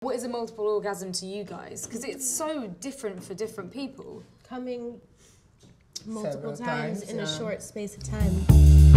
What is a multiple orgasm to you guys? Because it's so different for different people. Coming multiple times, times, in a short space of time.